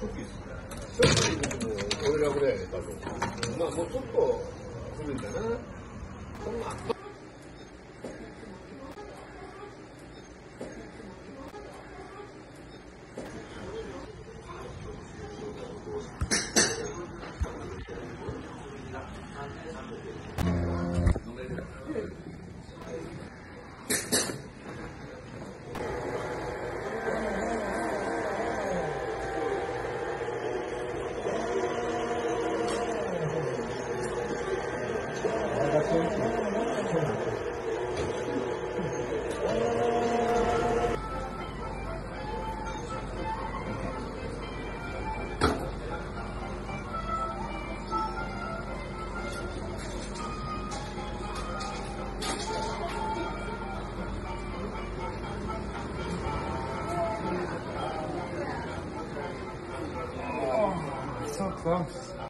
俺らぐらいやね多分まあもうちょっと古いんだなこんな。Oh, so close.